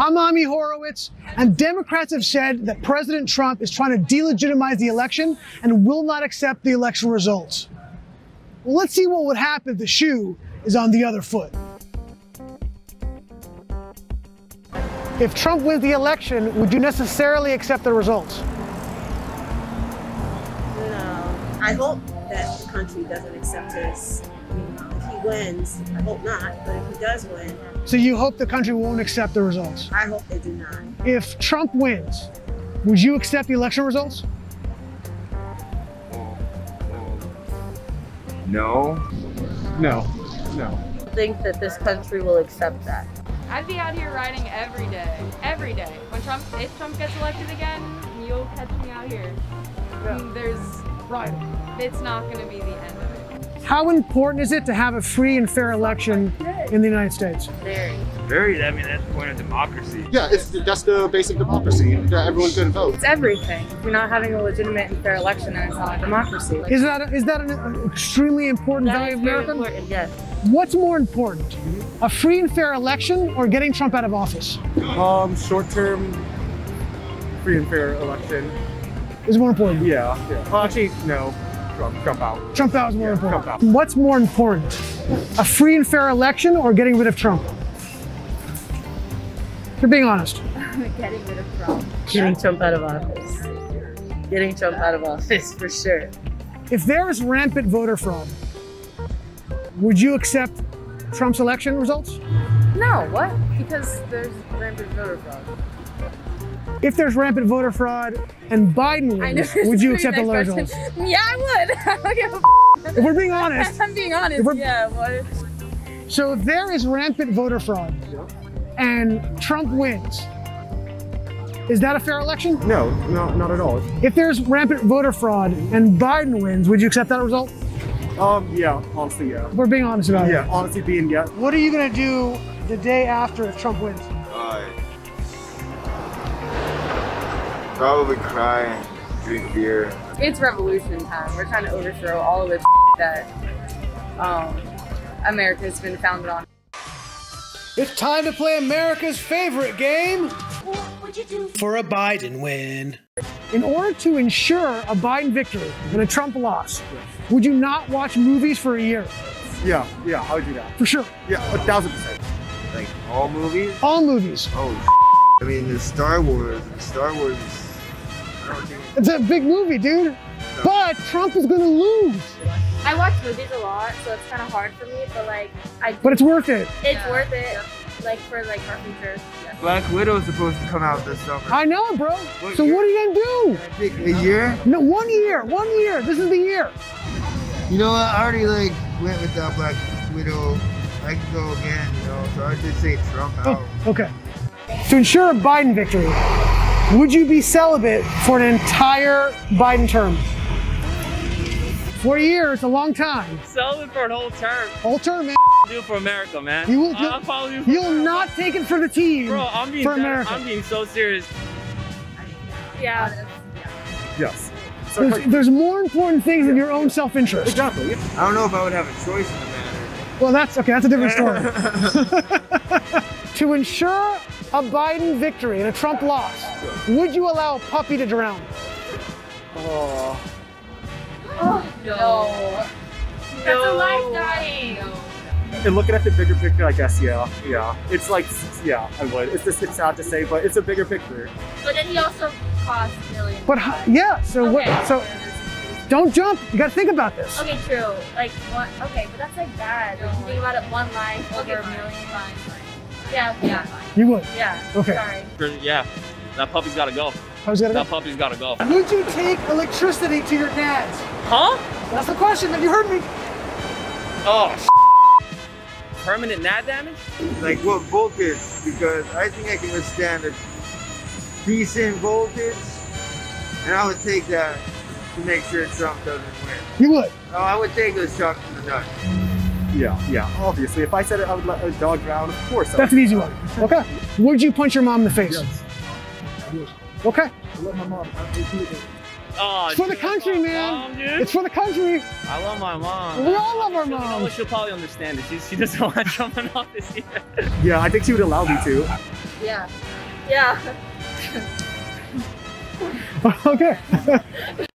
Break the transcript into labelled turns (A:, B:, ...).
A: I'm Ami Horowitz, and Democrats have said that President Trump is trying to delegitimize the election and will not accept the election results. Well, let's see what would happen if the shoe is on the other foot. If Trump wins the election, would you necessarily accept the results?
B: No. I hope that the country doesn't accept his. If he wins, I hope not. But if he does win,
A: So you hope the country won't accept the results.
B: I hope they do not.
A: If Trump wins, would you accept the election results?
C: No.
D: No, no.
E: think that this country will accept that.
F: I'd be out here riding every day, every day. When Trump, if Trump gets elected again, you'll catch me out here. And mm, There's,
A: Right.
F: it's not going to be the end of it.
A: How important is it to have a free and fair election in the United States?
E: Very.
C: Very. I mean, that's the point of democracy.
D: Yeah, it's that's the basic democracy. That everyone can vote.
G: It's everything. If you're not having a legitimate and fair election, then it's not a democracy.
A: Is that is that an extremely important
E: That
A: value
E: is
A: of
E: very
A: America?
E: important, yes.
A: What's more important, a free and fair election or getting Trump out of office?
D: Um, short-term, free and fair election.
A: Is more important.
D: Yeah, yeah. Well, actually, no. Trump, Trump out.
A: Trump out is more
D: Yeah,
A: important.
D: Trump out.
A: What's more important, a free and fair election or getting rid of Trump? You're being honest.
F: Getting rid of Trump.
E: Getting Trump out of office. Getting Trump out of office for sure.
A: If there is rampant voter fraud, would you accept Trump's election results?
G: No, what? Because there's rampant voter fraud.
A: If there's rampant voter fraud and Biden wins, would you accept the
G: pretty
A: election results?
G: Yeah, I would. I don't give a f-
A: If we're being honest,
G: I'm being honest.
A: If
G: Yeah, what?
A: so if there is rampant voter fraud and Trump wins, is that a fair election?
D: No, no, not at all.
A: If there's rampant voter fraud and Biden wins, would you accept that result?
D: Um, yeah, honestly, yeah.
A: We're being honest about
D: Yeah,
A: it.
D: Yeah, honestly, being yeah.
A: What are you gonna do the day after if Trump wins?
C: Probably cry and drink beer.
G: It's revolution time. We're trying to overthrow all of the that um, America's been founded on.
A: It's time to play America's favorite game. For a Biden win. In order to ensure a Biden victory and a Trump loss, would you not watch movies for a year?
D: Yeah, yeah, I would do that.
A: For sure.
D: Yeah, a thousand percent.
C: Like all movies.
A: All movies.
C: Oh. I mean, the Star Wars. Star Wars.
A: It's a big movie, dude. But Trump is gonna lose.
H: I watch movies a lot, so it's kind of hard for me. But like, I
A: But it's worth it.
H: it's worth it, like for like our future.
C: Black Widow is supposed to come out this summer.
A: I know, bro.
C: What
A: So
C: year?
A: what are you gonna do?
C: I think a year.
A: No, one year, one year. This is the year.
C: You know what? I already like went with that Black Widow. I can go again. You know, so I just say Trump oh, out.
A: Oh, okay. To ensure a Biden victory, would you be celibate for an entire Biden term? Four years, a long time.
I: Celibate for an whole term.
A: Whole term, man.
I: Do it for America, man.
A: You will-
I: I'll, I'll follow you. For
A: You'll
I: America.
A: not take it for the team.
I: Bro, I'm being
A: for
I: dead-
A: America.
I: I'm being so serious.
H: Yeah.
D: Yes. So,
A: There's, there's more important things than your own self-interest.
D: exactly.
C: I don't know if I would have a choice in the matter.
A: Well, that's okay. That's a different story. to ensure a Biden victory and a Trump loss, would you allow a puppy to drown?
D: Oh,
G: No. no.
H: That's a life dying.
D: and looking at the bigger picture, I guess, yeah, yeah. It's like, yeah, I would. It's just, it's sad to say, but it's a bigger picture.
H: But then he also cost millions.
A: But h- yeah, so what? So don't jump. You got to think about this.
H: Okay, true. Like one. Okay, but that's like bad. Like, you think about it, one life over a million. Fine, fine. Yeah, yeah,
A: You would.
H: yeah.
A: Okay.
H: Sorry.
I: Yeah, that puppy's gotta go.
A: How's that?
I: That puppy's gotta go.
A: Would you take electricity to your dad's?
I: Huh?
A: That's the question. Have you heard me?
I: Oh. Permanent NAD damage?
C: Like what voltage? Because I think I can withstand a decent voltage, and I would take that to make sure Trump doesn't win.
A: You would.
C: No, I would take a shot to the nuts.
D: Yeah, yeah. Obviously, if I said it, I would let a dog drown. Of course. I
A: That's
D: would.
A: an easy one. Okay. Would you punch your mom in the face?
D: Yes.
A: Okay.
D: I let my mom. I do it.
I: Oh,
A: It's for the country, man.
I: Mom.
A: It's for the country.
I: I love my mom.
A: We all love our
I: You know what?
A: moms.
I: She'll probably understand it. She, she doesn't want Trump in office either.
D: Yeah, I think she would allow me to.
G: Yeah. Yeah.
A: okay.